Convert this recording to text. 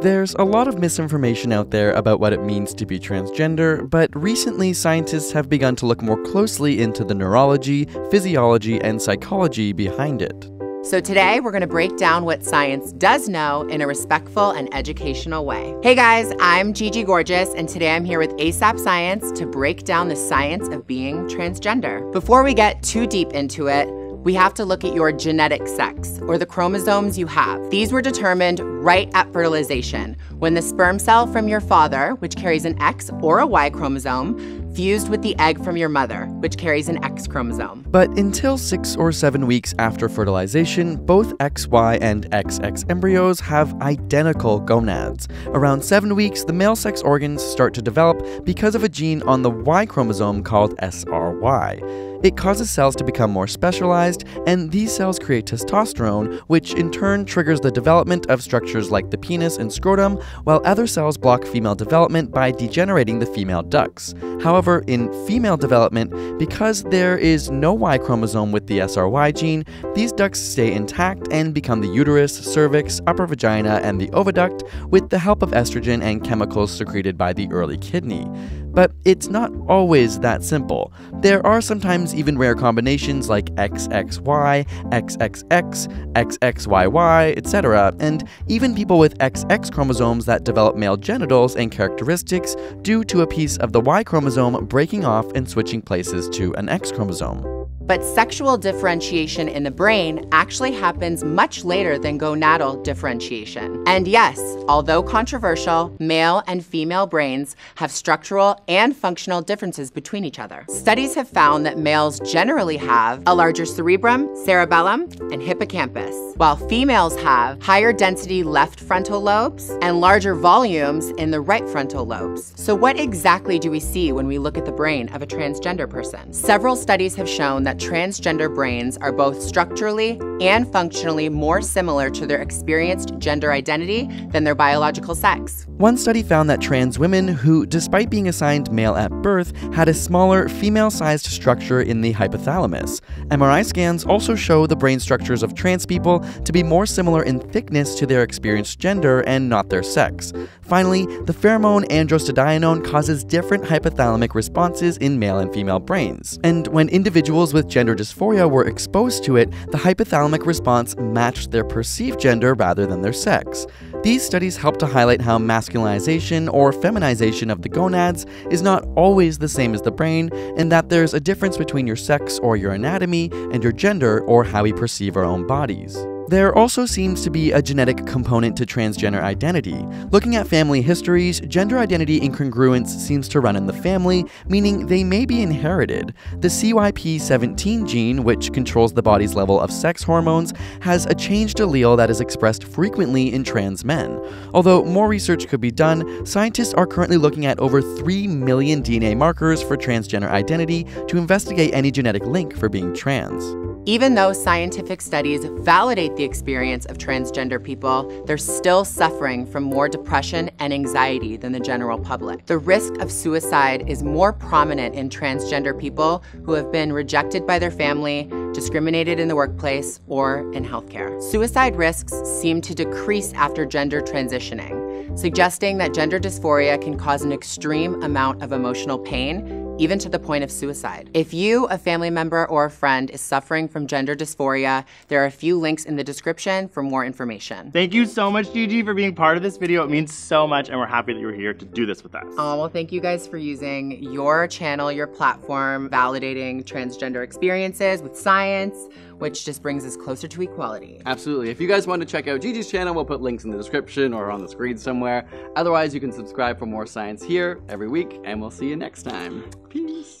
There's a lot of misinformation out there about what it means to be transgender, but recently scientists have begun to look more closely into the neurology, physiology, and psychology behind it. So today we're going to break down what science does know in a respectful and educational way. Hey guys, I'm Gigi Gorgeous, and today I'm here with ASAP Science to break down the science of being transgender. Before we get too deep into it, we have to look at your genetic sex, or the chromosomes you have. These were determined right at fertilization, when the sperm cell from your father, which carries an X or a Y chromosome, fused with the egg from your mother, which carries an X chromosome. But until six or seven weeks after fertilization, both XY and XX embryos have identical gonads. Around seven weeks, the male sex organs start to develop because of a gene on the Y chromosome called SRY. It causes cells to become more specialized, and these cells create testosterone, which in turn triggers the development of structures like the penis and scrotum, while other cells block female development by degenerating the female ducts. However, in female development, because there is no Y chromosome with the SRY gene, these ducts stay intact and become the uterus, cervix, upper vagina, and the oviduct with the help of estrogen and chemicals secreted by the early kidney. But it's not always that simple. There are sometimes even rare combinations like XXY, XXX, XXYY, etc., and even people with XX chromosomes that develop male genitals and characteristics due to a piece of the Y chromosome breaking off and switching places to an X chromosome. But sexual differentiation in the brain actually happens much later than gonadal differentiation. And yes, although controversial, male and female brains have structural and functional differences between each other. Studies have found that males generally have a larger cerebrum, cerebellum, and hippocampus, while females have higher density left frontal lobes and larger volumes in the right frontal lobes. So what exactly do we see when we look at the brain of a transgender person? Several studies have shown that transgender brains are both structurally and functionally more similar to their experienced gender identity than their biological sex. One study found that trans women who, despite being assigned male at birth, had a smaller female sized structure in the hypothalamus. MRI scans also show the brain structures of trans people to be more similar in thickness to their experienced gender and not their sex. Finally, the pheromone androstadienone causes different hypothalamic responses in male and female brains. And when individuals with gender dysphoria were exposed to it, the hypothalamic response matched their perceived gender rather than their sex. These studies help to highlight how masculinization or feminization of the gonads is not always the same as the brain, and that there's a difference between your sex or your anatomy and your gender or how we perceive our own bodies. There also seems to be a genetic component to transgender identity. Looking at family histories, gender identity incongruence seems to run in the family, meaning they may be inherited. The CYP17 gene, which controls the body's level of sex hormones, has a changed allele that is expressed frequently in trans men. Although more research could be done, scientists are currently looking at over 3 million DNA markers for transgender identity to investigate any genetic link for being trans. Even though scientific studies validate the experience of transgender people, they're still suffering from more depression and anxiety than the general public. The risk of suicide is more prominent in transgender people who have been rejected by their family, discriminated in the workplace, or in healthcare. Suicide risks seem to decrease after gender transitioning, suggesting that gender dysphoria can cause an extreme amount of emotional pain even to the point of suicide. If you, a family member, or a friend is suffering from gender dysphoria, there are a few links in the description for more information. Thank you so much, Gigi, for being part of this video. It means so much, and we're happy that you're here to do this with us. Oh, well, thank you guys for using your channel, your platform, validating transgender experiences with science, which just brings us closer to equality. Absolutely. If you guys want to check out Gigi's channel, we'll put links in the description or on the screen somewhere. Otherwise, you can subscribe for more science here every week, and we'll see you next time. Peace.